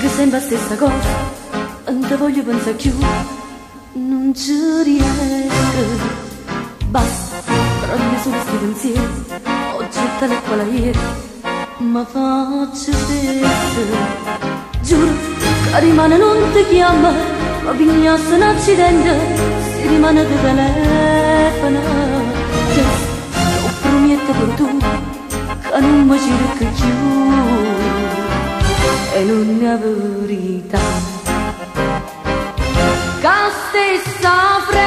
che sembra la stessa cosa, non ti voglio pensare più, non ci riesco. Basta, prendi solo questi pensieri, oggi te ne quella ieri, ma faccio questo. Giuro che rimane non ti chiama, ma vignasse un accidente, si rimane di telefono. Ho prometto per tu, che non mi giro più è l'unia verità. Che stessa